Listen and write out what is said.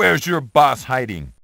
Where's your boss hiding?